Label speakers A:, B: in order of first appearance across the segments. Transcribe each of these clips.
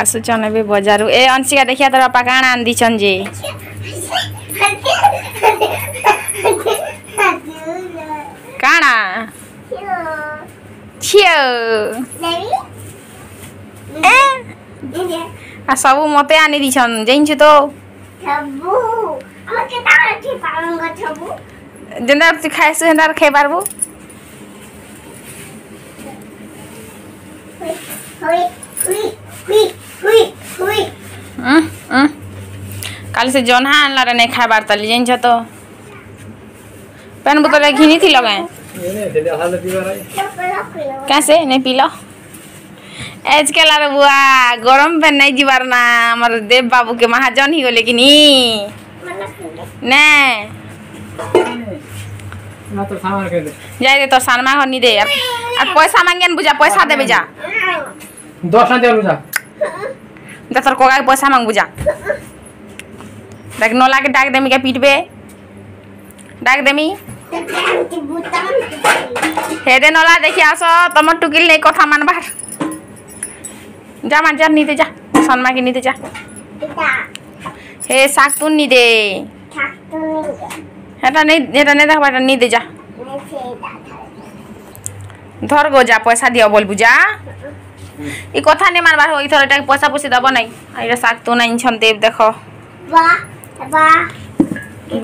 A: ଆସୁଛନ୍ ଏବେ ବଜାରରୁ ଏ ଅଂଶିକା ଦେଖିବା ତ ବାପା କାଣା ଆନ୍ଦିଛନ୍ ଯେ କାଣା ଝିଅ ଆଉ ସବୁ ମତେ ଆନି ଦେଇଛନ୍ ଜାଣିଛୁ ତ ଯେନ୍ତା ତୁ ଖାଇସୁ ସେନ୍ତା ଖାଇପାରବୁ Wait, wait. कल से जहा आनला नहीं खाबार ताली जान तो पेन बोतल घिनी थी लगे कैसे नहीं पील एज के लार बुआ गरम पैन नहीं जीवार ना मर देव बाबू के महाजन ही गले कि नहीं जाए तो सानमा घर नहीं दे पैसा मांगे बुझा पैसा दे बुझा
B: दस ना दे बुझा
A: जा तोर कोगा के पैसा मांगबू जा देख नोला के डाक देमी के पीटबे डाक देमी हे दे नोला देखि आसो तम टुकिल नै कथा मानबार जा मान जा नीते जा सनमा के नीते जा हे साग तुन नी दे हेटा नै हेटा नहीं देखबा नी दे जा धर गो जा पैसा दियो বলবু যা ই কথা নে মারবার ওই থরে টাকা পয়সা পয়সা দব নাই আইরা শাক তো না ইনছন দেব দেখ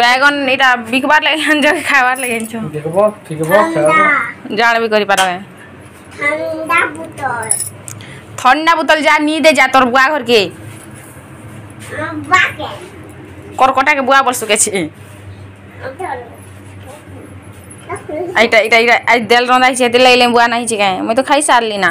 A: বেগন এটা বিকবার লাগে আনছ খাবার লাগি
B: লাগে আনছ
A: জাল বি করি পারবে ঠান্ডা বোতল ঠান্ডা বোতল যা নি দে যা তোর বুয়া ঘর ঘরকে করকটাকে বুয়া বলছো কেছি এইটা এটা এটা আই দেল রন্ধা হয়েছে এতে লাগলে বুয়া নাই হয়েছে কেন তো খাই সারলি না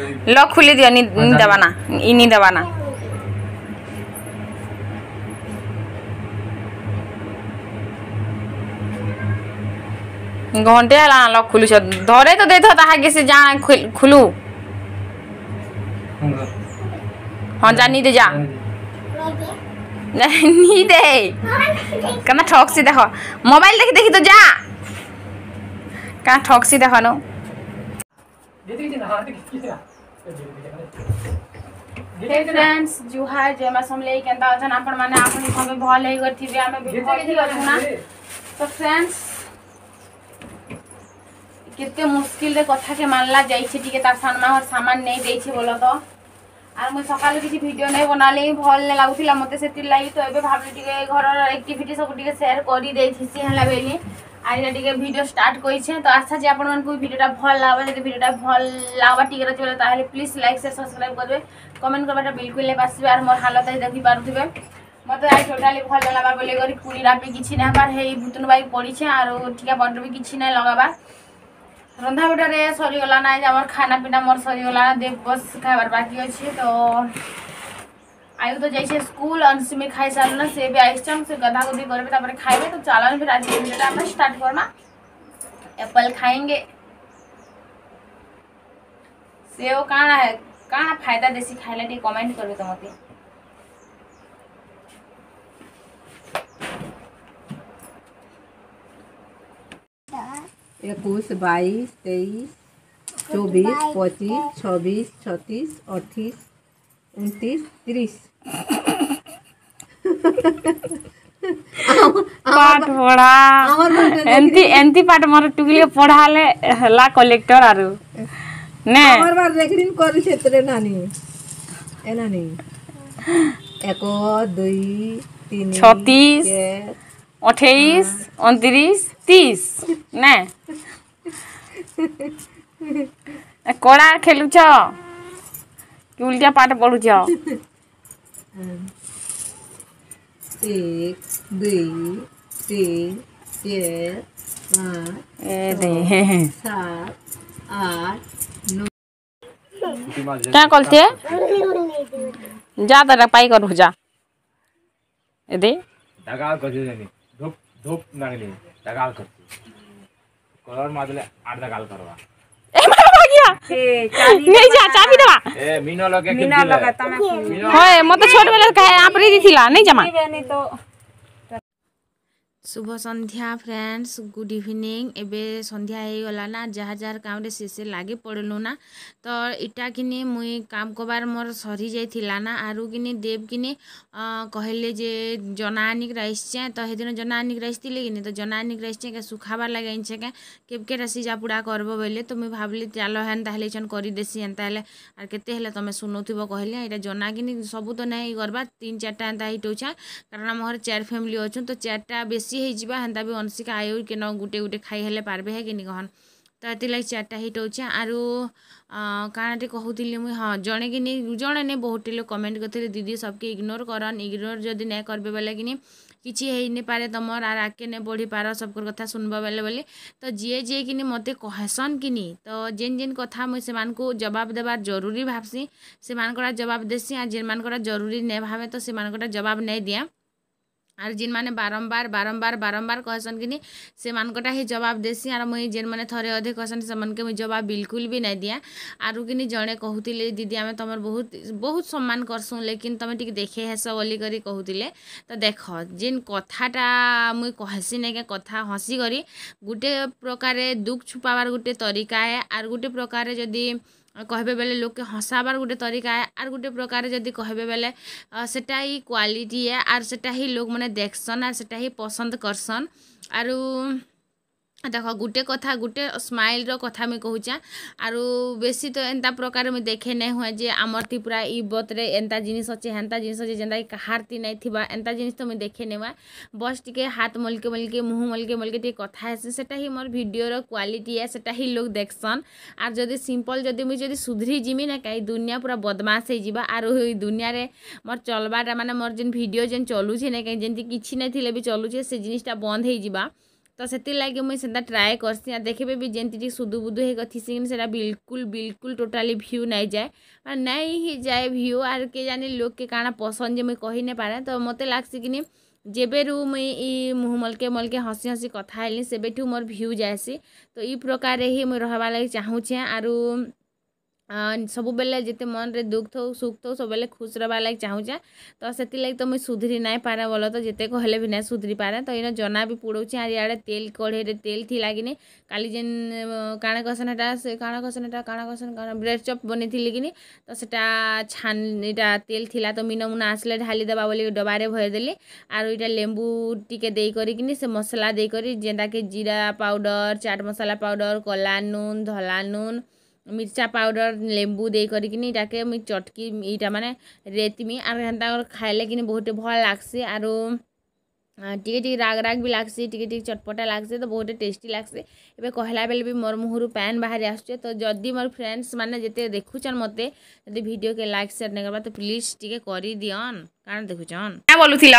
A: লক খুলে দিও নি দেবা না ইনি দেবা না ঘন্টে হল লক খুলিছ ধরে তো দেইথ তাহা গেছি যা খুলু হ্যাঁ জানি দে যা নি দে কেন ঠকছি দেখ মোবাইল দেখি দেখি তো যা কেন ঠকছি দেখানো ହେ ଫ୍ରେଣ୍ଡସ୍ ଜୁହାର ଜୟମା ସମଲେଇ କେନ୍ତା ଅଛନ୍ ଆପଣମାନେ ଆପଣ ସବେ ଭଲ୍ ହେଇକରିଥିବେ ଆମେ ବି ଭଲ୍ ହେଇଅଛୁ ନା ତ ଫ୍ରେଣ୍ଡସ୍ କେତେ ମୁସ୍କିଲରେ କଥାକେ ମାନ୍ଲା ଯାଇଛେ ଟିକେ ତାର ସାନମାହର ସାମାନ ନେଇ ଦେଇଛେ ବୋଲ ତ আর মুই সকালে কিছু ভিডিও নাই বনালে ভাল না ଲାଗୁଥିଲା মতো সেতির লাগি তো এবে ভাবলি টিকে ঘরের একটিভিটি সব টিকে সেয়ার করে দেইছি হেলা বেলি ଆଇଲା ଟିକେ ଭିଡ଼ିଓ ଷ୍ଟାର୍ଟ କରିଛେ ତ ଆଶା ଯେ ଆପଣମାନଙ୍କୁ ଭିଡ଼ିଓଟା ଭଲ ଲାଗ୍ବା ଯଦି ଭିଡ଼ିଓଟା ଭଲ ଲାଗ୍ବା ଟିକେ ରଖିବେ ତାହେଲେ ପ୍ଲିଜ୍ ଲାଇକ୍ ସେୟାର ସବସ୍କ୍ରାଇବ୍ କରିବେ କମେଣ୍ଟ କରିବାଟା ବିଲକୁଲ ଲେଖ ଆସିବେ ଆର୍ ମୋର ହାଲତ ଦେଖିପାରୁଥିବେ ମୋତେ ଆଜି ଟୋଟାଲି ଭଲ ଲାଗ୍ବା ବୋଲି କରି ପୁରୀ ରାପି କିଛି ନାଇଁ ହେବାର ହେଇ ଭୁତୁନ ବାଇକ୍ ପଡ଼ିଛେ ଆରୁ ଟିକେ ବଟର ବି କିଛି ନାଇଁ ଲଗାବା ରନ୍ଧା ବଟାରେ ସରିଗଲା ନା ଆମର ଖାନା ପିନା ମୋର ସରିଗଲା ନା ଦେବ ବସ୍ ଖାଇବାର ବାକି ଅଛି ତ आयु तो जैसे स्कूल अंश में खाई साल ना से भी आइसम से गधा गुदी करे खाए तो चलान फिर आज भिडियो आप स्टार्ट करमा एप्पल खाएंगे सेव काणा है काणा फायदा देसी खाइले टी कमेंट करबे तो मते
C: इक्कीस बाईस तेईस चौबीस पच्चीस छब्बीस छत्तीस अट्ठाईस
A: ઉનત્રીસ ત્રીસ
C: પાઠ પઢા
A: એમતી એમતી પાઠ મારે ટુકલી પઢાલે હલા કલેક્ટર આરુ ને
C: আমার বার রেকর্ডিং করি ক্ষেত্রে নানি এ নানি এক দুই তিন
A: ছত্রিশ অঠেইশ উনত্রিশ তিরিশ না কড়া খেলুছ कि उल्टा పడుచావు
C: एक जाओ
A: क्या कहते जा तो पाई कर जा
D: दगाल करते धूप धूप लागले कलर आठ दगाल करवा
A: ए गया नहीं जा
D: ए मीना लगे मीना लगा त
A: तो मैं होए हाँ, मत मतलब छोटे वाले तो कहे आपरी दिथिला नहीं जमा नहीं तो শুভ সন্ধ্যা ফ্রেন্ডস গুড ইভিনিং এবে সন্ধ্যা হয়ে গলা না যাহা যার কামরে শেষে লাগি পড়লু না তো ইটা কিনি মুই কাম কবার মোর সরি যাইছিলা না আরু কিনি দেব কিনি কহিলে যে জনা আনিক রাইসছে তো সেদিন জনা আনিক রাইসছিলে কিনি তো জনা আনিক রাইসছে কে শুখাবার লাগে আনছে কে কেবকে রাশি যা পুড়া করব বলে তো মুই ভাবলি চাল হেন তাহলে ইছন করি দেশি হেনতা হলে আর কেতে হলে তুমি শুনুথিব কহিলে এটা জনা কিনি সবু তো নাই করবা তিন চারটা হেনতা হিট হচ্ছে কারণ আমার চার ফ্যামিলি অছুন তো চারটা বেশি ହେଇଯିବା ହେନ୍ତା ବି ଅନସିକା ଆୟୁର୍ କେନ ଗୁଟେ ଗୁଟେ ଖାଇ ହେଲେ ପାର୍ବେ ହେ କି ନି କହନ୍ ତ ଏଥିର୍ଲାଗି ଚାରିଟା ହିଟ୍ ହଉଛେ ଆରୁ କାଣାଟେ କହୁଥିଲି ମୁଇଁ ହଁ ଜଣେ କିନି ଜଣେ ନେ ବହୁତଟେ ଲୋକ୍ କମେଣ୍ଟ କରିଥିଲେ ଦିଦି ସବ୍କେ ଇଗ୍ନୋର୍ କରନ୍ ଇଗ୍ନୋର୍ ଯଦି ନାଇଁ କର୍ବେ ବେଲେ କିନି କିଛି ହେଇନିପାରେ ତମର୍ ଆର୍ ଆଗ୍କେ ନେ ବଢ଼ିପାର ସବ୍କର୍ କଥା ଶୁନ୍ବ ବେଲେ ବୋଲି ତ ଯିଏ ଯିଏ କିନି ମତେ କହେସନ୍ କିନି ତ ଯେନ୍ ଯେନ୍ କଥା ମୁଇଁ ସେମାନଙ୍କୁ ଜବାବ୍ ଦେବାର୍ ଜରୁରୀ ଭାବ୍ସି ସେମାନଙ୍କଟା ଜବାବ୍ ଦେସି ଆର୍ ଯେନ୍ମାନଙ୍କଟା ଜରୁରୀ ନାଇଁ ଭାବେ ତ ସେମାନଙ୍କଟା ଜବାବ୍ ନାଇଁ ଦିଏ आर जिन मैंने बारंबार बारंबार बारंबार कहसन कि से मानकटा ही जवाब देसी आर मुई जेन मैंने थे अधिक कहसन से मन के मुझे जवाब बिल्कुल भी नहीं दिया आरु कि जड़े कहते दीदी आम तुम बहुत बहुत सम्मान करसूँ लेकिन तुम टी देखे हेस बोली करी कहते तो देख जेन कथाटा मुई कहसी ना क्या कथा हसी करी गोटे प्रकार दुख छुपावार गोटे तरीका है आर गोटे प्रकार जदि कहबे बेले लोक के हसाबार गोटे तरीका है आर गोटे प्रकार जदि कहबे बेले सेटा ही क्वालिटी है आर सेटा ही लोक मैंने देखसन आर सेटा ही पसंद करसन आरू দেখ গুটে কথা গুটে স্মাইলর কথা আমি কହୁচা আর বেশি তো এন্তা প্রকার আমি দেখে নাই হয় যে আমার ত্রিপুরা ই বতরে এন্তা জিনিস অছে হেন্তা জিনিস অছে যেটা কাহারতি নাই থিবা এন্তা জিনিস তো আমি দেখে নেওয়া বস টিকে হাত মলকে মলকে মুহ মলকে মলকে টিকে কথা আছে সেটা হি মোর ভিডিওর কোয়ালিটি আছে সেটা হি লোক দেখছন আর যদি সিম্পল যদি মুই যদি সুধরি যিমি না কাই দুনিয়া পুরা বদমাস হয়ে যা আর ওই দুনিয়ারে মোর চলবাটা মানে মোর যেন ভিডিও যেন চলুছে না কাই যেমতি কিছু না থিলে বি চলুছে সে জিনিসটা বন্ধ হয়ে যা तो से लगे मुझे ट्राए करसी देखे भी जमी सुदुबुदू हो बिलकुल बिल्कुल टोटाली भ्यू नहीं जाए नहीं ही जाए भ्यू आर के जानी लोक के काण पसंद जो मुझे कही नहीं पारे तो मत लग्सी कि जेबे रू मुई मुह मल्के मल्के हसी हसी कथी से मोर भ्यू जाएसी तो ये ही मुझे रहा लगे चाहूँ आरू ସବୁବେଲେ ଯେତେ ମନରେ ଦୁଃଖ ଥାଉ ସୁଖ ଥାଉ ସବୁବେଲେ ଖୁସ୍ ରହେବାର୍ ଲାଗି ଚାହୁଁଛେଁ ତ ସେଥିର୍ଲାଗି ତ ମୁଇଁ ସୁଧରି ନାଇଁ ପାରେ ବୋଲ ତ ଯେତେ କହେଲେ ବି ନାଇଁ ସୁଧରି ପାରେ ତ ଇନ ଜନା ବି ପୋଡ଼ଉଛେ ଆର୍ ଇଆଡ଼େ ତେଲ୍ କଢ଼େଇରେ ତେଲ୍ ଥିଲା କିନି କାଲି ଯେନ୍ କାଣା କସନ୍ ହେଟା ସେ କାଣା କସନ୍ ହେଟା କାଣା କସନ୍ କାଣା ବ୍ରେଡ଼୍ ଚପ୍ ବନେଇଥିଲି କିନି ତ ସେଟା ଛାନ୍ ଇଟା ତେଲ୍ ଥିଲା ତ ମିନ ମୁନା ଆସିଲେ ଢାଲି ଦେବା ବୋଲି ଡବାରେ ଭରିଦେଲି ଆରୁ ଇଟା ଲେମ୍ବୁ ଟିକେ ଦେଇକରିକିନି ସେ ମସଲା ଦେଇକରି ଯେନ୍ତାକି ଜିରା ପାଉଡ଼ର୍ ଚାଟ୍ ମସଲା ପାଉଡ଼ର୍ କଲା ନୁନ୍ ଧଲା ନୁନ୍ ମିର୍ଚା ପାଉଡ଼ର ଲେମ୍ବୁ ଦେଇକରିକିନି ଇଟାକେ ମୁଇଁ ଚଟକି ଇଟା ମାନେ ରେତିମି ଆର୍ ହେନ୍ତା ଖାଇଲେ କିନି ବହୁତ ଭଲ୍ ଲାଗ୍ସି ଆରୁ ଟିକେ ଟିକେ ରାଗ ରାଗ ବି ଲାଗ୍ସି ଟିକେ ଟିକେ ଚଟପଟା ଲାଗ୍ସି ତ ବହୁତ ଟେଷ୍ଟି ଲାଗ୍ସି ଏବେ କହିଲା ବେଳେ ବି ମୋର ମୁହଁରୁ ପ୍ୟାନ୍ ବାହାରି ଆସୁଛେ ତ ଯଦି ମୋର ଫ୍ରେଣ୍ଡସ୍ ମାନେ ଯେତେ ଦେଖୁଛନ୍ ମୋତେ ଯଦି ଭିଡ଼ିଓକେ ଲାଇକ୍ ସେୟାର ନାଇଁ କରବା ତ ପ୍ଲିଜ୍ ଟିକେ କରିଦିଅନ୍ କାଣା ଦେଖୁଛନ୍ କାଣା ବୋଲୁଥିଲ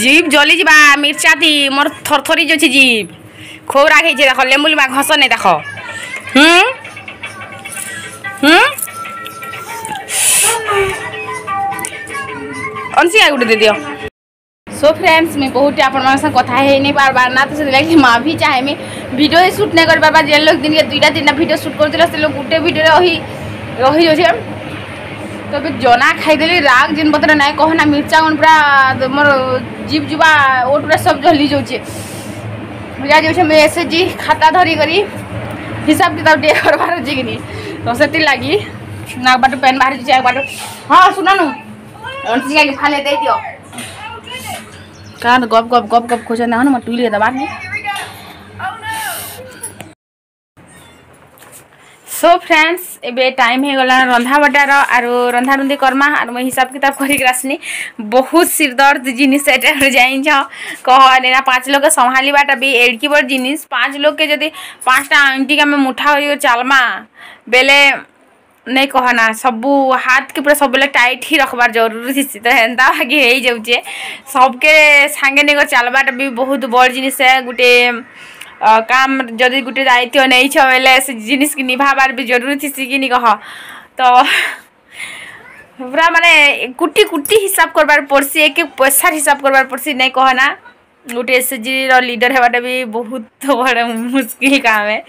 A: ଜିପ୍ ଜଲି ଯିବା ମିର୍ଚାତି ମୋର ଥରଥରି ଯାଉଛି ଜିପ୍ খৌরা খেয়েছে দেখো লেম্বুলি মাছ হস নাই দেখো হুম হুম অনসি আগে উঠে দিও সো ফ্রেন্ডস মি বহুত আপনার সঙ্গে কথা হয়ে নি পারবার না তো সেদিন মা ভি চাইমি ভিডিও শুট না করবার বা যে লোক দিনকে দুইটা তিনটা ভিডিও শুট করছিল সে লোক গোটে ভিডিওরে রহি রহি যাচ্ছে তবে জনা খাইদেলি রাগ জিনপত্র নাই কহ না মির্চা গুণ পুরা মোর জীব যুবা ওট পুরা সব জলি যাচ্ছে ଯାଉଛି ମୁଁ ଏସ୍ଏଚ୍ଜି ଖାତା ଧରିକରି ହିସାବ କିତାବ ଟିକେ କରବାର ଅଛି କିନି ତ ସେଥିର୍ଲାଗି ନାଗବାଟୁ ପେନ୍ ବାହାରିଛି ଆଗବାଟୁ ହଁ ଶୁଣନୁ ଟିକେ ଫାଲେ ଦେଇଦିଅ କାଣା ଗପ୍ ଗପ୍ ଗପ୍ ଗପ୍ ଖୋଜନ୍ ନା ମୋ ଟୁଇଲି ଦବାର୍ ନି সো ফ্রেন্ডস এবে টাইম হয়ে গলা রন্ধাবটার আর রন্ধারুন্ধি করমা আর মুই হিসাব কিতাব করিকি আসলি বহুত সিরদর্দ জিনিস এটা জানিছ কহনি না পাঁচ লোক সম্ভালিবাটা বি এড়কি বড় জিনিস পাঁচ লোককে যদি পাঁচটা আংটিকে আমি মুঠা হয়ে চালমা বেলে ନାଇଁ କହନା ସବୁ ହାତ୍କେ ପୁରା ସବୁବେଳେ ଟାଇଟ୍ ହିଁ ରଖବାର୍ ଜରୁରୀ ଥିସି ତ ହେନ୍ତା ବାକି ହେଇଯାଉଛେ ସବ୍କେ ସାଙ୍ଗେ ନେଇକରି ଚାଲ୍ବାଟା ବି ବହୁତ ବଡ଼ ଜିନିଷ ଏ ଗୁଟେ काम जदि गोटे दायित्व नहींछ बोले से जिनिस की निभाबार भी जरूरी थी कि नहीं कह तो पूरा मानने कुटी कुटी हिसाब करबार पड़सी एक एक पैसार हिसाब करबार पड़सी नहीं कहना गोटे एस एच जी लिडर हेबाटा भी बहुत बड़ा मुस्किल काम है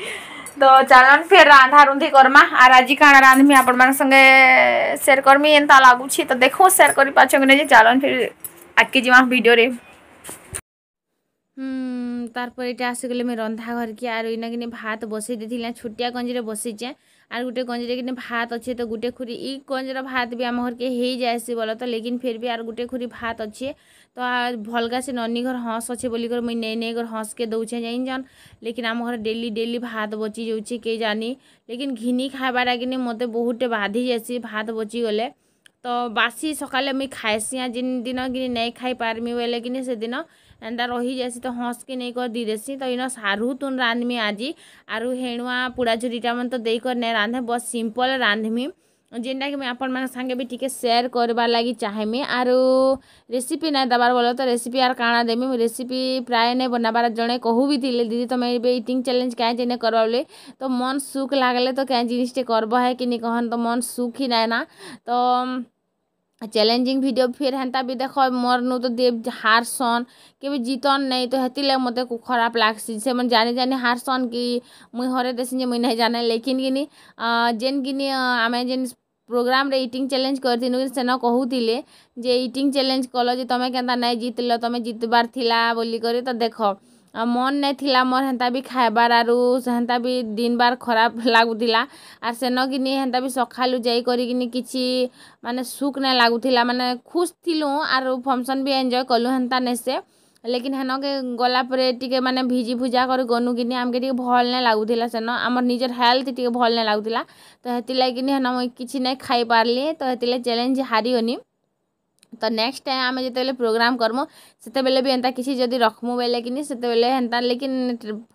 A: তো চালন ফের রান্ধা রুন্ধি করমা আর আজ কাଣା রাঁধমি আপন মান সঙ্গে সেয়ার করমি এনতা লাগুছি তো দেখো সেয়ার করি পাচ্ছ যে চালন ফের আগে যা ভিডিওরে হুম তারপর এটা আসিগলে আমি রন্ধা ঘরকে আর ওইনা কিনে ভাত বসাই দিয়েছিলাম ছোটিয়া গঞ্জিরে বসিছে আর গোটে গঞ্জিরে কিনে ভাত অছে তো গোটে খুরি ই গঞ্জর ভাত বি আমার ঘরকে হয়ে যায়সি বল তো লেকিন ফের বি আর গোটে খুরি ভাত অছে তো ভলগা সে ননী ঘর হঁস অছে বলি করে মুই নেই নেই ঘর হঁসকে দৌছে যাই জান লেকিন আমার ঘরে ডেলি ডেলি ভাত বচি যাচ্ছে কে জানি লেকিন ঘিনি খাইবাটা কিনে মতো বহুটে বাধি যাইসি ভাত বচি গলে তো বাসি সকালে আমি খাইসি আর যেন দিন কিনে নেই খাই পারমি বলে কিনে সেদিন ଏନ୍ତା ରହିଯାଏସି ତ ହଂସକେ ନେଇକରି ଦେଇଦେସି ତ ଇନ ସାରୁତୁନ୍ ରାନ୍ଧମି ଆଜି ଆରୁ ହେଣୁଆ ପୁଡ଼ା ଝୁରିଟା ମାନେ ତ ଦେଇକରି ନାଇଁ ରାନ୍ଧେ ବସ୍ ସିମ୍ପଲ୍ ରାନ୍ଧମି ଯେନ୍ଟାକି ମୁଇଁ ଆପଣମାନଙ୍କ ସାଙ୍ଗେ ବି ଟିକେ ସେୟାର କରବାର୍ ଲାଗି ଚାହେଁମି ଆରୁ ରେସିପି ନାଇଁ ଦେବାର ବୋଲେ ତ ରେସିପି ଆର୍ କାଣା ଦେମି ମୁଇଁ ରେସିପି ପ୍ରାୟ ନାଇଁ ବନାବାର ଜଣେ କହୁ ବି ଥିଲେ ଦିଦି ତମେ ଏବେ ଇଟିଂ ଚ୍ୟାଲେଞ୍ଜ କାଏଁ ଯେନେ କରବ ବୋଲେ ତ ମନ୍ ସୁଖ୍ ଲାଗ୍ଲେ ତ କାଏଁ ଜିନିଷ୍ଟେ କରବ ହେ କି ନି କହନ୍ ତ ମନ୍ ସୁଖ୍ ହିଁ ନାଇଁ ନା ତ ଚ୍ୟାଲେଞ୍ଜିଂ ଭିଡ଼ିଓ ଫେର୍ ହେନ୍ତା ବି ଦେଖ ମୋର୍ନୁ ତ ଦେ ହାର୍ସନ୍ କେବେ ଜିତନ୍ ନାଇଁ ତ ହେଥିର୍ଲାଗି ମୋତେ ଖରାପ୍ ଲାଗ୍ସି ସେମାନେ ଜାନି ଜାନି ହାର୍ସନ୍ କି ମୁଇଁ ହରେଇ ଦେସିଁ ଯେ ମୁଇଁ ନାଇଁ ଜାନେ ଲେକିନ୍ କିନି ଯେନ୍କିନି ଆମେ ଯେନ୍ ପ୍ରୋଗ୍ରାମ୍ରେ ଇଟିଂ ଚ୍ୟାଲେଞ୍ଜ୍ କରିଥିନୁ ସେନ କହୁଥିଲେ ଯେ ଇଟିଂ ଚ୍ୟାଲେଞ୍ଜ୍ କଲ ଯେ ତମେ କେନ୍ତା ନାଇଁ ଜିତ୍ଲ ତମେ ଜିତ୍ବାର୍ ଥିଲା ବୋଲିକରି ତ ଦେଖ ମନ୍ ନାଇଁ ଥିଲା ମୋର୍ ହେନ୍ତା ବି ଖାଏବାର୍ ଆରୁ ହେନ୍ତା ବି ଦିନ୍ ବାର୍ ଖରାପ୍ ଲାଗୁଥିଲା ଆର୍ ସେନ କିନି ହେନ୍ତା ବି ସଖାଲୁ ଯାଇ କରିକିନି କିଛି ମାନେ ସୁଖ୍ ନାଇଁ ଲାଗୁଥିଲା ମାନେ ଖୁସ୍ ଥିଲୁଁ ଆରୁ ଫଙ୍କସନ୍ ବି ଏନ୍ଜୟ କଲୁ ହେନ୍ତା ନେସେ ଲେକିନ୍ ହେନକେ ଗଲା ପରେ ଟିକେ ମାନେ ଭିଜି ଭୁଜା କରି ଗନୁ କିନି ଆମ୍କେ ଟିକେ ଭଲ୍ ନାଇଁ ଲାଗୁଥିଲା ସେନ ଆମର୍ ନିଜର୍ ହେଲ୍ଥ ଟିକେ ଭଲ୍ ନାଇଁ ଲାଗୁଥିଲା ତ ହେଥିର୍ଲାଗି କିନି ହେନ ମୁଇଁ କିଛି ନାଇଁ ଖାଇପାର୍ଲି ତ ହେଥିର୍ଲାଗି ଚ୍ୟାଲେଞ୍ଜ ହାରିଗନି ତ ନେକ୍ସଟ ଟାଇମ୍ ଆମେ ଯେତେବେଳେ ପ୍ରୋଗ୍ରାମ୍ କର୍ମୁ ସେତେବେଳେ ବି ଏନ୍ତା କିଛି ଯଦି ରଖ୍ମୁ ବେଲେ କିନି ସେତେବେଳେ ହେନ୍ତା ଲେକିନ୍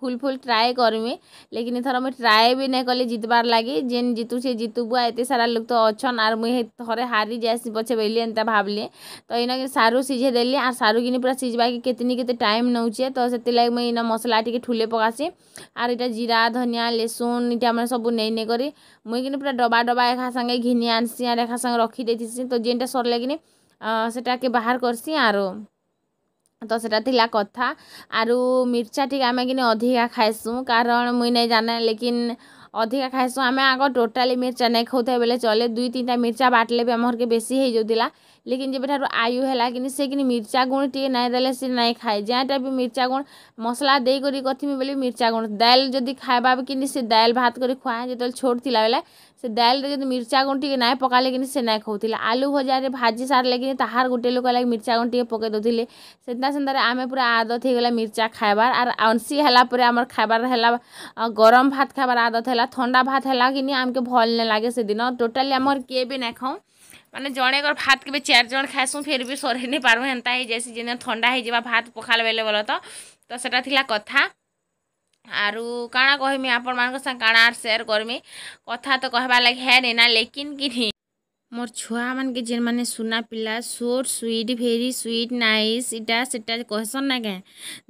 A: ଫୁଲ୍ ଫୁଲ୍ ଟ୍ରାଏ କର୍ମି ଲେକିନ୍ ଏଥର ମୁଇଁ ଟ୍ରାଏ ବି ନାଇଁ କଲି ଜିତବାର୍ ଲାଗି ଯେନ୍ ଜିତୁଛେ ଜିତୁବୁ ଏତେ ସାରା ଲୋକ୍ ତ ଅଛନ୍ ଆର୍ ମୁଇଁ ଥରେ ହାରି ଯାଏସି ପଛେ ବେଲି ଏନ୍ତା ଭାବ୍ଲି ତ ଇନ ସାରୁ ସିଝେଇ ଦେଲି ଆର୍ ସାରୁ କିନି ପୁରା ସିଝବାକେ କେତେନି କେତେ ଟାଇମ୍ ନେଉଛେ ତ ସେଥିଲାଗି ମୁଇଁ ଇନ ମସଲା ଟିକେ ଠୁଲେ ପକାସି ଆର୍ ଇଟା ଜିରା ଧନିଆ ଲେସୁନ୍ ଇଟା ମାନେ ସବୁ ନେଇ ନେଇ କରି ମୁଇଁ କିନି ପୁରା ଡବା ଡବା ଏକା ସାଙ୍ଗେ ଘିନି ଆନ୍ସି ଆର୍ ଏକା ସାଙ୍ଗେ ରଖି ଦେଇଥିସି ତ ଯେନ୍ଟା ସର୍ଲେ କିନି ସେଟାକେ ବାହାର କର୍ସି ଆରୁ ତ ସେଟା ଥିଲା କଥା ଆରୁ ମିର୍ଚା ଟିକେ ଆମେ କିନି ଅଧିକା ଖାଏସୁଁ କାରଣ ମୁଇଁ ନାଇଁ ଜାନେ ଲେକିନ୍ ଅଧିକା ଖାଏସୁଁ ଆମେ ଆଗ ଟୋଟାଲି ମିର୍ଚା ନାଇଁ ଖାଉଥାଏ ବେଲେ ଚଲେ ଦୁଇ ତିନିଟା ମିର୍ଚା ବାଟଲେ ବି ଆମର୍କେ ବେଶୀ ହେଇଯାଉଥିଲା लेकिन जेबेठार आयु है से कि मिर्चा गुण टे नाई दे से नाई खाए जेटा भी मिर्चा गुण मसला देकर कथिमी बोले मिर्चा गुण दाइल जदि खाइबा कि से दाल भात कर खुआ जो छोट थी बेले से दाइल जब मिर्चा गुण टे नाई पकाले कि से नाई खाऊला आलू भजार भाजी सारे कि ताहार गोटे लोक लगे मिर्चा गुण टे पकई दौले सेना आम पूरा आदत होगा मिर्चा खाबार आर अंशी है आम खाइबार है गरम भात खाबार आदत है थंडा भात है कि आमको भल नहीं लगे से दिन टोटाली आम किए ना खाऊ ମାନେ ଜଣେକର ଭାତ କେବେ ଚାରି ଜଣ ଖାଏସୁଁ ଫେର୍ ବି ସରେଇ ନେଇ ପାରୁ ହେନ୍ତା ହେଇଯାଏସି ଯେନ୍ ଥଣ୍ଡା ହେଇଯିବା ଭାତ ପଖାଳ ବେଲେ ବୋଲ ତ ତ ସେଟା ଥିଲା କଥା ଆରୁ କାଣା କହିମି ଆପଣମାନଙ୍କ ସାଙ୍ଗେ କାଣା ଆର୍ ସେୟାର କରମି କଥା ତ କହିବାର୍ ଲାଗି ହେ ନେଇ ନା ଲେକିନ୍ କି ନି মোর ছুয়ামানকে যেমানে সুনা পিলা সোর সুইট ভেরি সুইট নাইস ইটা সেটা কহসন না কে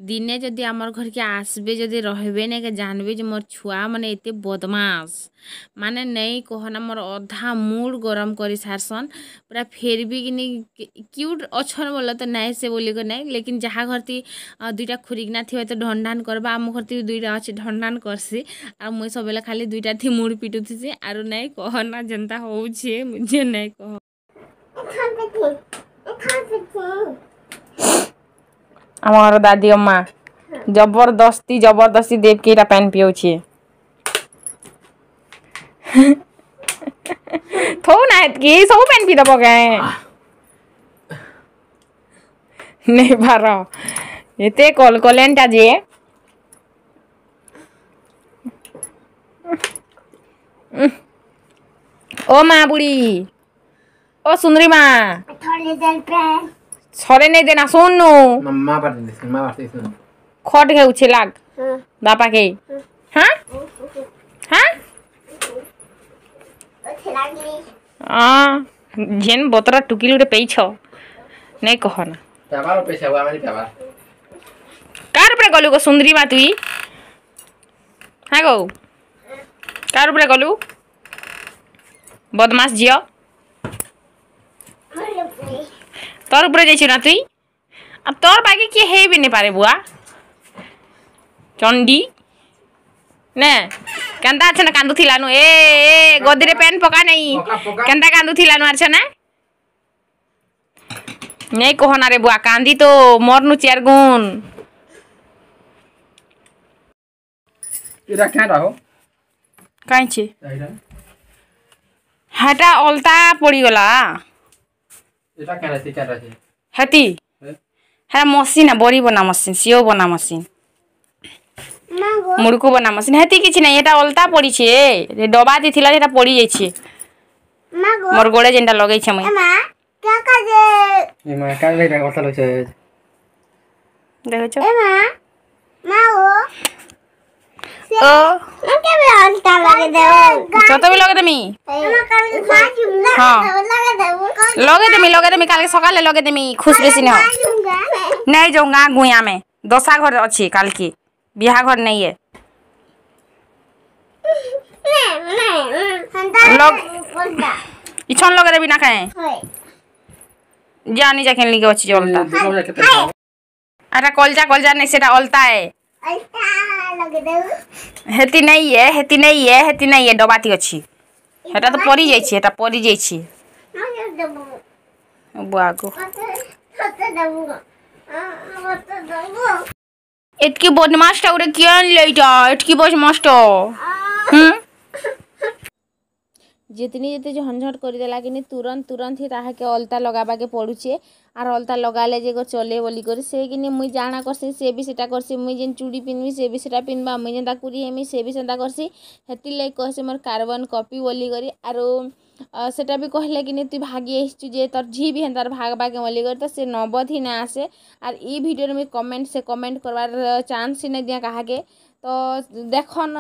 A: দিনে যদি আমার ঘরকে আসবে যদি রহবে না কে জানবে যে মোর ছুয়া মানে এতে বদমাস মানে নেই কহ না মোর অধা মুড গরম করে সারসন পুরা ফের বি কিনি কিউট অছন বলে তো নাই সে বলি কে নাই লেকিন যাহা ঘরতি দুইটা খুরিকনা থিবে তো ঢনঢান করবা আম ঘরতি দুইটা অছে ঢনঢান করছি আর মুই সবেলে খালি দুইটা থি মুড পিটুথিছি আর নাই কহ না যেনতা হচ্ছে যে नहीं कहो हमारे दादी अम्मा जबरदस्ती जबरदस्ती देव के पैन पिओछे थो ना कि सब पैन पी दब गए नहीं पार ये कल कलेन टा ओ माँ बुढ़ी ও সুন্দরী
B: মা সরে নেই দেন আসুন নু
A: খট ঘেউছে লাগ বাপাকে হ্যাঁ হ্যাঁ যেন বতরা টুকিল গোটে পেয়েছ নাই কহ না কার উপরে গলু গো সুন্দরী মা তুই হ্যাঁ গৌ কার উপরে গলু
E: বদমাস ঝিও তোর উপরে যাইছ না তুই আর তোর বাইকে কে হেইবে নে পারে বুয়া চন্ডি না কেন্দা আছে না কান্দু থিলানু এ গদিরে প্যান্ট পকা নাই কেন্দা কান্দু থিলানু আছে না নেই কহনা রে বুয়া কান্দি তো মরনু চেয়ার গুণ
B: এটা
E: অলতা
B: পড়ি গলা এটা কেরাতি কেরাতি
E: হাতি হ্যাঁ মসি না বড়ি বনা মসিন সিও বনা মসিন মুড়কু বনা মসিন হেতি কিছু নাই এটা অলতা পড়িছে ডবা দি থিলা যেটা পড়ি যাইছে মোর গোড়ে যেটা লগাইছে মই
B: দেখছ ও আমাকে লাল টা
E: লাগে দেব কত বি লগে দেমি হ্যাঁ লগে দেমি লগে দেমি কালকে সকালে লগে দেমি খুশ বেশি না নাই যাও গা গুইয়া মে দশা ঘর অছি কালকে বিয়া ঘর নাই এ লগ ইছন লগে দেবি না কায় জানি যাকে
B: লিগে অছি জলটা আটা
E: কলজা কলজা নাই সেটা অলতায় ହେତି ନାଇଁ ଇଏ ହେତି ନାଇଁ ଇଏ ହେତି ନାଇଁ ଇଏ ଡବାତି ଅଛି ହେଟା ତ ପରି ଯାଇଛି ହେଟା ପରି ଯାଇଛି ବୁଆକୁ ଏତିକି ବଦମାସଟା ଗୋଟେ କିଏ ଆଣିଲେ ଏଇଟା ଏତିକି ବଦମାସଟା ହୁଁ যেতিনি যেতে
A: ঝনঝট করে দেলা কিনি তুরন্ত তুরন্ত হি তাহাকে অলতা লগাবাকে পড়ুছে আর অলতা লগালে যে চলে বলি করে সে কিনে মুই জানা করছি সে বি সেটা করছি মুই যে চুড়ি পিনবি সে বি সেটা পিনবা মুই যেন কুড়ি হেমি সে বি সেটা করছি সেতির লাগে কহসি মোর কার্বন কপি বলি করে আর ସେଟା ବି କହିଲା କି ନି ତୁଇ ଭାଗି ଆସିଛୁ ଯେ ତୋର ଝି ବି ହେନ୍ତାର ଭାଗବାକେ ବୋଲିକରି ତ ସେ ନବଦ ହିଁ ନା ଆସେ ଆର୍ ଇ ଭିଡ଼ିଓରେ ମୁଇଁ କମେଣ୍ଟ ସେ କମେଣ୍ଟ କରବାର୍ ଚାନ୍ସ ହିଁ ନାଇଁ ଦିଆଁ କାହାକେ ତ ଦେଖନ୍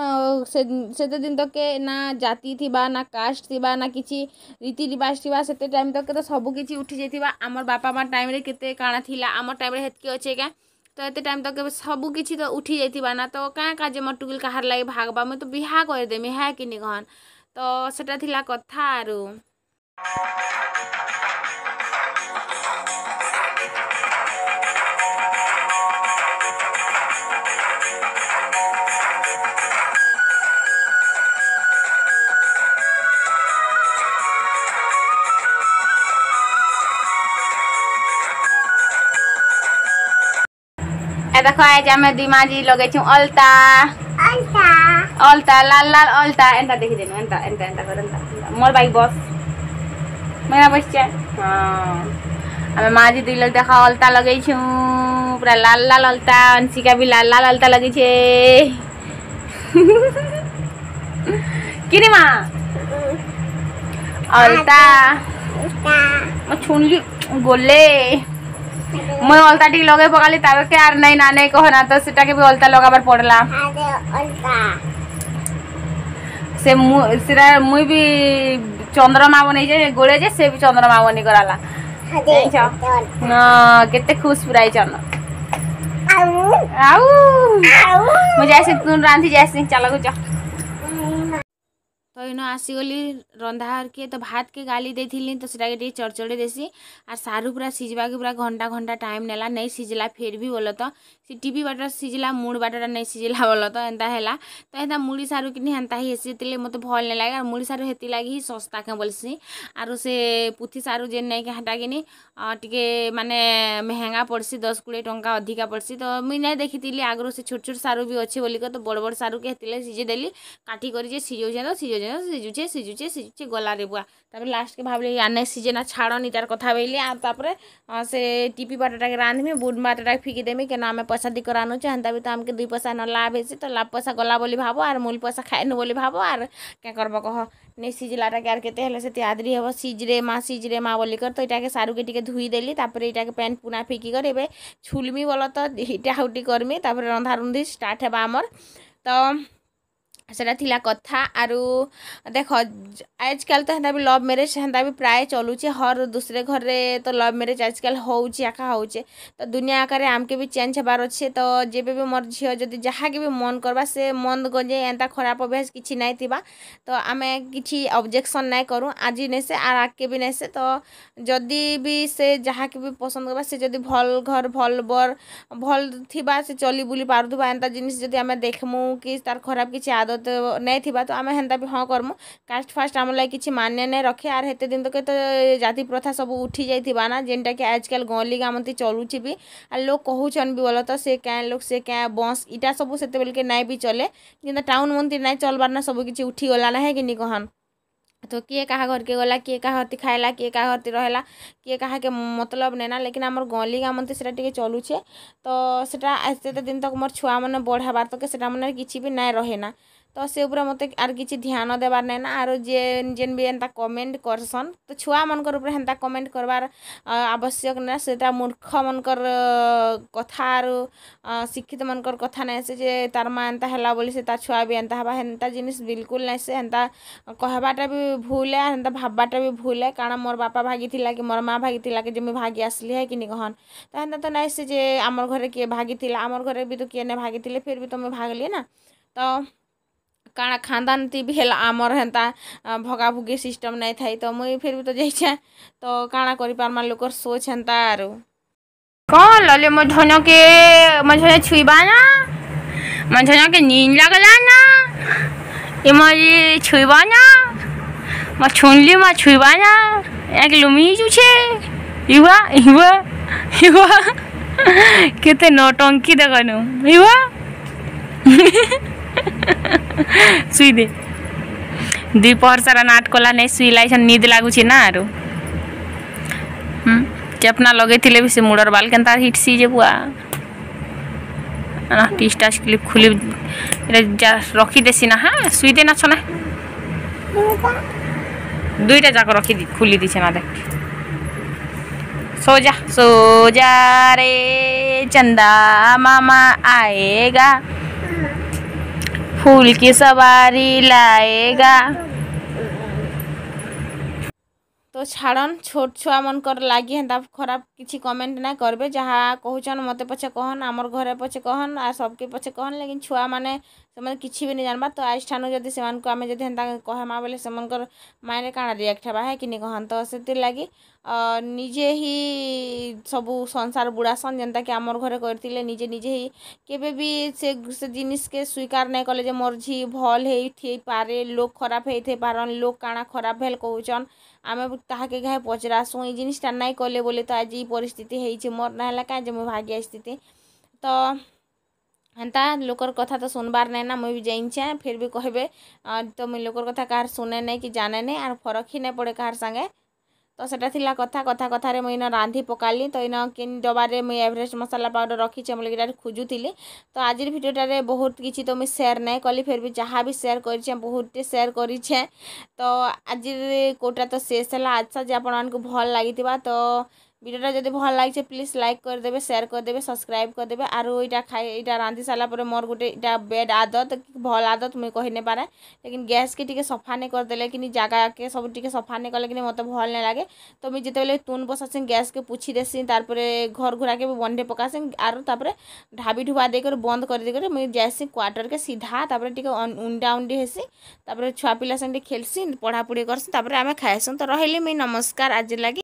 A: ସେ ସେତେ ଦିନ ତକେ ନା ଜାତି ଥିବା ନା କାଷ୍ଟ ଥିବା ନା କିଛି ରୀତିରିବାଜ ଥିବା ସେତେ ଟାଇମ୍ ତକେ ତ ସବୁ କିଛି ଉଠି ଯାଇଥିବା ଆମର ବାପା ମା ଟାଇମ୍ରେ କେତେ କାଣା ଥିଲା ଆମର ଟାଇମ୍ରେ ହେତ୍କି ଅଛେ କାଁ ତ ଏତେ ଟାଇମ୍ ତକେ ସବୁ କିଛି ତ ଉଠି ଯାଇଥିବା ନା ତ କାଁ କାଜେ ମୋର ଟୁକିଲ୍ କାହାର ଲାଗି ଭାଗବା ମୁଇଁ ତ ବିହା କରିଦେମି ହେ କି ନି କହନ୍ ତ ସେଟା ଥିଲା କଥା ଆରୁ
E: ଦେଖ ଆଜି ଆମେ ଦୁଇ ମାଝି ଲଗେଇଛୁ ଅଲତା ଅଲତା ଅଲତା ଲାଲ ଲାଲ ଅଲତା ଏନ୍ତା ଦେଖିଦେନୁ ଏନ୍ତା ଏନ୍ତା ଏନ୍ତା କର ଏନ୍ତା ମୋର ବାଇକ୍ ବସ୍ ମୁଇଁ ବସିଛେ ହଁ ଆମେ ମା ଦି ଲୋକ ଦେଖ ଅଲତା ଲଗେଇଛୁ ପୁରା ଲାଲ ଲାଲ ଅଲତା ଅଂଶିକା ବି ଲାଲ ଲାଲ ଅଲତା ଲଗେଇଛେ କିରେ ମା ଅଲତା ମୁଁ ଛୁଣିଲି ଗୋଲେ ମୁଇଁ ଅଲତା ଟିକେ ଲଗେଇ ପକାଲି ତାର କେ ଆର ନାଇଁ ନା ନାଇଁ କହନା ତ ସେଟାକେ ବି ଅଲତା ଲଗାବାର ପଡ଼ଲା ସେ ମୁଁ ସେଟା ମୁଇଁ ବି ଚନ୍ଦ୍ରମା ବନେଇଛେ ଗୋଳେ ଯେ ସେ ବି ଚନ୍ଦ୍ରମା ବନେଇ କରାଲା ଜାଣିଛ କେତେ ଖୁସ୍ ପୁରା ଆଉ ମୁଁ ଯାଇସି ତୁ ରାନ୍ଧି ଯାଇସି ଚାଲ ଗୁଛ
A: तो इन आसीगली रंधा हरके तो भात के गाली दे थी तो सीटा टे चरचड़े देसी आर सारू पूरा सीझा के पूरा घंटा घंटा टाइम नेला नहीं सीझला फिर भी बोल तो सी टी बाटर सीझला मुड़ बाटर नहीं सीझला बोल तो एंता है तो एंत मुड़ी सारू कि एंता ही हेसी थी मतलब भल नहीं लगे मुड़ी सारू हे लगे ही शस्ता के बोलसी आर से पुथी सारू जेन नहीं हटा कि टी मैंने मेहंगा पड़सी दस कोड़े टाँग अधिका पड़सी तो मुझे नहीं देखी थी आगू से छोट छोट सारू भी अच्छे बोलिक तो बड़ बड़ सारू के सीझे देली काटिकी सीझे तो सीझे ସିଝୁଛେ ସିଝୁଛେ ସିଝୁଛେ ଗଲାରେ ବୁଆ ତାପରେ ଲାଷ୍ଟକେ ଭାବିଲି ଆନେ ସିଜେନା ଛାଡ଼ନି ତାର କଥା ବୋଇଲି ଆଉ ତାପରେ ସେ ଟିପି ବାଟଟାକେ ରାନ୍ଧିମି ବୁଟ୍ ବାଟଟାକେ ଫିକି ଦେମି କେନ ଆମେ ପଇସା ଦି ରାନ୍ଧୁଛୁ ହେନ୍ତା ବି ତ ଆମକେ ଦୁଇ ପଇସା ନ ଲାଭ ହେସି ତ ଲାଭ ପଇସା ଗଲା ବୋଲି ଭାବ ଆର୍ ମୁଲ୍ ପଇସା ଖାଇନୁ ବୋଲି ଭାବ ଆର୍ କେଁ କରବ କହ ନେଇ ସିଝିଲାଟାକେ ଆର୍ କେତେ ହେଲେ ସେତେ ଆଦରି ହେବ ସିଜ୍ରେ ମା ସିଜ୍ରେ ମା ବୋଲିକରି ତ ଏଇଟାକେ ସାରୁକେ ଟିକେ ଧୁଇଦେଲି ତାପରେ ଏଇଟାକେ ପ୍ୟାନ୍ ପୁନା ଫିକିକରି ଏବେ ଛୁଲ୍ମି ବୋଲ ତ ହିଟା ହୁଟି କରମି ତାପରେ ରନ୍ଧାରୁନ୍ଧି ଷ୍ଟାର୍ଟ ହେବା ଆମର ତ সেটা ଥିଲା କଥା ଆରୁ ଦେଖ ଆଜିକାଲି ତ ହେନ୍ତା ବି ଲଭ୍ ମ୍ୟାରେଜ୍ ହେନ୍ତା ବି ପ୍ରାୟ ଚଲୁଛେ ହର୍ ଦୁସରେ ଘରେ ତ ଲଭ୍ ମ୍ୟାରେଜ୍ ଆଜିକାଲି ହଉଛେ ଆକା ହଉଛେ ତ ଦୁନିଆ ଆକାରେ ଆମକେ ବି ଚେଞ୍ଜ ହେବାର ଅଛେ ତ ଯେବେ ବି ମୋର୍ ଝିଅ ଯଦି ଯାହାକେ ବି ମନ୍ କରବା ସେ ମନ୍ଦ ଗଞ୍ଜେ ଏନ୍ତା ଖରାପ ଅଭ୍ୟାସ କିଛି ନାଇଁ ଥିବା ତ ଆମେ କିଛି ଅବଜେକ୍ସନ୍ ନାଇଁ କରୁ ଆଜି ନେସେ ଆର୍ ଆଗକେ ବି ନେସେ ତ ଯଦି ବି ସେ ଯାହାକେ ବି ପସନ୍ଦ କରବା ସେ ଯଦି ଭଲ୍ ଘର୍ ଭଲ୍ ବର୍ ଭଲ୍ ଥିବା ସେ ଚଲି ବୁଲି ପାରୁଥିବା ଏନ୍ତା ଜିନିଷ ଯଦି ଆମେ ଦେଖ୍ମୁ କି ତାର୍ ଖରାପ କିଛି ଆଦତ ନେଇ ଥିବା ତ ଆମେ ହେନ୍ତା ବି ହଁ କର୍ମୁ କାଷ୍ଟ ଫାଷ୍ଟ ଆମର୍ ଲାଗି କିଛି ମାନ୍ୟ ନାଇଁ ରଖେ ଆର୍ ହେତେ ଦିନ ତକେ ତ ଜାତି ପ୍ରଥା ସବୁ ଉଠି ଯାଇଥିବା ନା ଯେନ୍ଟାକି ଆଜିକାଲି ଗହଲି ଗାମନ୍ତି ଚଲୁଛି ବି ଆର୍ ଲୋକ୍ କହୁଛନ୍ ବି ବୋଲ ତ ସେ କାଁ ଲୋକ୍ ସେ କାଁ ବସ୍ ଇଟା ସବୁ ସେତେବେଲକେ ନାଇଁ ବି ଚଲେ ଯେନ୍ତା ଟାଉନ୍ ମନ୍ତି ନାଇଁ ଚଲ୍ବାର୍ ନା ସବୁ କିଛି ଉଠିଗଲା ନା ହେ କହନ୍ ତ କିଏ କାହା ঘরকে গলা কিয়ে কাহা হতি খাইলা কিয়ে কাহা হতি রহলা କିଏ କାହାକେ মতলব নেই ଲେକିନ୍ লেকিন আমার গলি গামতে সেটা টিকে চলুছে তো সেটা এত দিন তক মোর ছুয়া মানে বড় হবার তকে সেটা মানে কিছু বি ତ ସେ ଉପରେ ମୋତେ ଆର୍ କିଛି ଧ୍ୟାନ ଦେବାର୍ ନା ଆରୁ ଯେନ୍ ଯେନ୍ ବି ଏନ୍ତା କମେଣ୍ଟ କରସନ୍ ତ ଛୁଆମାନଙ୍କର ଉପରେ ହେନ୍ତା କମେଣ୍ଟ କରବାର୍ ଆବଶ୍ୟକ ନା ସେଟା ମୂର୍ଖମାନଙ୍କର କଥା ଆରୁ ଶିକ୍ଷିତମାନଙ୍କର କଥା ନାଇଁ ସେ ଯେ ତାର୍ ମା' ଏନ୍ତା ହେଲା ବୋଲି ସେ ତା ଛୁଆ ବି ଏନ୍ତା ହେବା ହେନ୍ତା ଜିନିଷ୍ ବିଲକୁଲ୍ ନାଇଁ ସେ ହେନ୍ତା କହେବାଟା ବି ଭୁଲ୍ ଏ ହେନ୍ତା ଭାବବାଟା ବି ଭୁଲ୍ ଏ କାରଣ ମୋର୍ ବାପା ଭାଗିଥିଲା କି ମୋର୍ ମା' ଭାଗିଥିଲା କି ଯେ ମୁଇଁ ଭାଗି ଆସିଲି ହେ କି ନି କହନ୍ ତ ହେନ୍ତା ତ ନାଇଁ ସେ ଯେ ଆମର୍ ଘରେ କିଏ ଭାଗିଥିଲା ଆମର୍ ଘରେ ବି ତ କିଏ ନାଇଁ ଭାଗିଥିଲେ ଫିର୍ ବି ତ ମୁଇଁ ଭାଗ୍ଲି ନା ତ କାଣା ଖାନ୍ଦାନତି ବି ହେଲା ଆମର୍ ହେନ୍ତା ଭଗାଭୁଗି ସିଷ୍ଟମ୍ ନାଇଁ ଥାଇ ତ ମୁଇଁ ଫିର୍ ବି ତ ଯାଇଛେଁ ତ କାଣା କରିପାର୍ମା ଲୋକର୍ ସୋଚ୍ ହେନ୍ତା ଆରୁ
E: କ'ଣ ଲଲେ ମୋ ଝନକେ ମୋ ଝନ ଛୁଇଁବା ନା ମୋ ଝନକେ ନିନ୍ ଲାଗ୍ଲା ନା ଏ ମୋ ଛୁଇଁବା ନା ମୋ ଛୁଇଁଲି ମୋ ଛୁଇଁବା ନା এক লুমি চুছে ইবা ইবা ইবা কেতে নটঙ্কি দেখানো ইবা सुई दे दीपहर सारा नाट कला नहीं सुई लाइस निद लगुचे ना आरो चपना लगे थे भी से मुडर बाल के हिट सी जे बुआ ना टी स्टाच क्लिप खुल रखी देसी ना हाँ सुई दे ना दुईटा जाक रखी दी, खुली दीछे ना देख सोजा सोजा रे चंदा मामा आएगा फूल की सवारी लाएगा
A: तो छाड़न छोट छुआ मन कर लागी हैं खराब किसी कमेंट ना कर जहाँ कहूँ चान मते कहन आम घर पचे कहन आ सबके पचे कहन लेकिन छुआ माने ସେମାନେ କିଛି ବି ନାଇଁ ଜାଣିବା ତ ଆଇଷ୍ଠାନୁ ଯଦି ସେମାନଙ୍କୁ ଆମେ ଯଦି ହେନ୍ତା କହେମା ବୋଲେ ସେମାନଙ୍କର ମାଇଣ୍ଡରେ କାଣା ରିଆକ୍ଟ ହେବା ହେ କି ନି କହନ୍ ତ ସେଥିର୍ଲାଗି ନିଜେ ହିଁ ସବୁ ସଂସାର ବୁଡ଼ାସନ୍ ଯେନ୍ତାକି ଆମର ଘରେ କରିଥିଲେ ନିଜେ ନିଜେ ହିଁ କେବେ ବି ସେ ସେ ଜିନିଷ୍କେ ସ୍ୱୀକାର ନାଇଁ କଲେ ଯେ ମୋର୍ ଝି ଭଲ୍ ହେଇଥାଇପାରେ ଲୋକ୍ ଖରାପ ହେଇଥାଇପାରନ୍ ଲୋକ୍ କାଣା ଖରାପ ହେଲେ କହୁଛନ୍ ଆମେ ତାହାକେ ଘାଏ ପଚରାସୁଁ ଏଇ ଜିନିଷ୍ଟା ନାଇଁ କଲେ ବୋଲି ତ ଆଜି ଏଇ ପରିସ୍ଥିତି ହେଇଛି ମୋର୍ ନାଇଁ ହେଲା କାଁ ଯେ ମୁଁ ଭାଗି ସ୍ଥିତି ତ ହେନ୍ତା ଲୋକର କଥା ତ ଶୁନବାର ନାଇଁ ନା ମୁଇଁ ବି ଜାଇଁଛେଁ ଫିର୍ ବି କହିବେ ତ ମୁଇଁ ଲୋକର କଥା କାହାର ଶୁନେ ନାଇଁ କି ଜାନେ ନାଇଁ ଆର୍ ଫରକ ହିଁ ନାଇଁ ପଡ଼େ କାହାର ସାଙ୍ଗେ ତ ସେଟା ଥିଲା କଥା କଥା କଥାରେ ମୁଇଁ ଇନ ରାନ୍ଧି ପକାଲି ତ ଇନ କେନ୍ ଡବାରେ ମୁଇଁ ଏଭରେଷ୍ଟ ମସଲା ପାଉଡ଼ର ରଖିଛେ ବୋଲି ଏଇଟା ଖୋଜୁଥିଲି ତ ଆଜିର ଭିଡ଼ିଓଟାରେ ବହୁତ କିଛି ତ ମୁଇଁ ସେୟାର ନାଇଁ କଲି ଫିର୍ ବି ଯାହା ବି ସେୟାର କରିଛେ ବହୁତଟେ ସେୟାର କରିଛେ ତ ଆଜିର କେଉଁଟା ତ ଶେଷ ହେଲା ଆଶା ଯେ ଆପଣମାନଙ୍କୁ ଭଲ ଲାଗିଥିବା ତ ভিডিওটা যদি ভাল লাগছে প্লিজ লাইক করে দেবে শেয়ার করে দেবে সবসক্রাইব করে দেবে আর ওইটা খাই এটা রাঁধি সারা পরে মোর গোটে এটা বেড আদত ভাল আদত মুই কহিনে পারে লেকিন গ্যাসকে টিকে সফা নেই করেদেলে কি জায়গাকে সব টিকে সফা নেই কলে কি মতো ভাল না লাগে তো মুই যেতবে তুন বসাসি গ্যাসকে পুছি দেসি তারপরে ঘর ঘুরাকে বন্ধে পকাসি আর তারপরে ঢাবি ঢুবা দিয়ে বন্ধ করে দিয়ে মুই যাইসি কোয়ার্টরকে সিধা তারপরে টিকে উন্ডা উন্ডি হেসি তারপরে ছুয়া পিলা সাথে খেলসি পড়াপড়ি করসি তারপরে আমি খাইসু তো রহলি মুই নমস্কার আজ লাগি